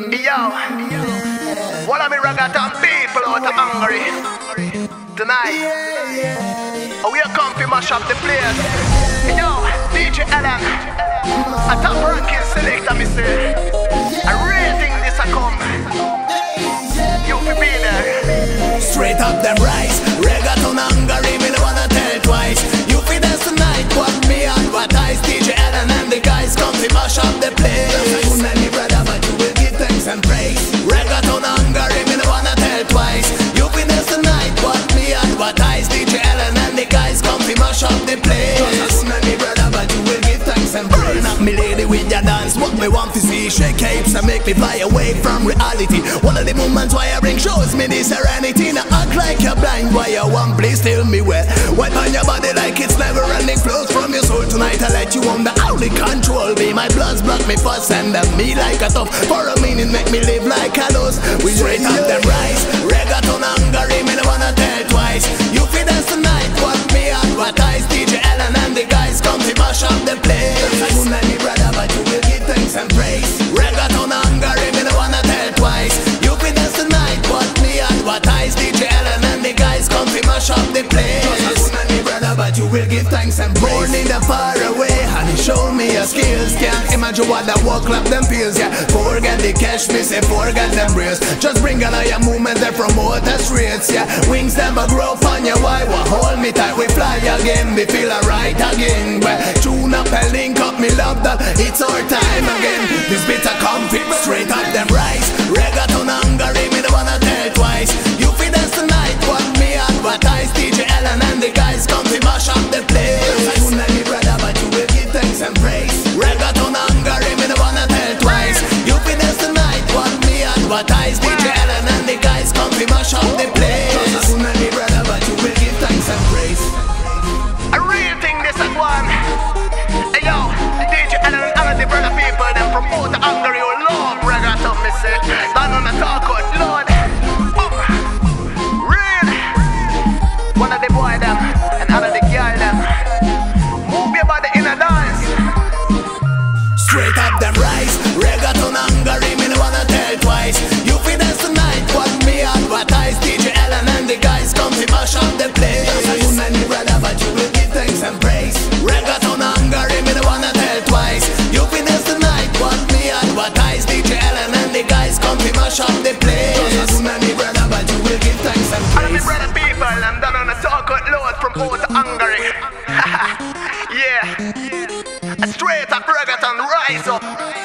Yo, one of me reggaeton people out of Hungary tonight. Oh, we are come to mash up the place. Yo, DJ Alan, a top ranking selector, me say. A rating this a come. You fi be there. Straight up them rise Reggaeton Hungary, me no wanna tell twice You fi dance tonight, what me advertise DJ Alan and the guys come to mash up the place with your dance, what me want to see. Shake capes and make me fly away from reality. One of the moments why I bring shows me the serenity. Now act like you're blind, why you want please tell me where. Wipe on your body like it's never running flows from your soul Tonight I let you on the only control. Me My blood's block me fuss and them me like a tough For a minute make me live like a loss We straight up them rise Reggaeton Hungary, me no wanna tell twice. You fi dance tonight, what me advertise DJ Alan and the guys come to mash up the place. Too many brother but you will give thanks and praise. Born in the far away, honey show me your skills. Can't imagine what that walk clap them feels, yeah Forget the cash, me say forget them rails. Just bring all your movement, they promote the streets, yeah Wings never grow on your why, what hold me tight? We fly again, we feel alright again. But tune up and link up, me love that. It's our time me advertise Hungary. yeah. Straight up reggaeton rise up.